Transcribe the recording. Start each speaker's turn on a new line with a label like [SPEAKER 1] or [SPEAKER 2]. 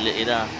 [SPEAKER 1] él era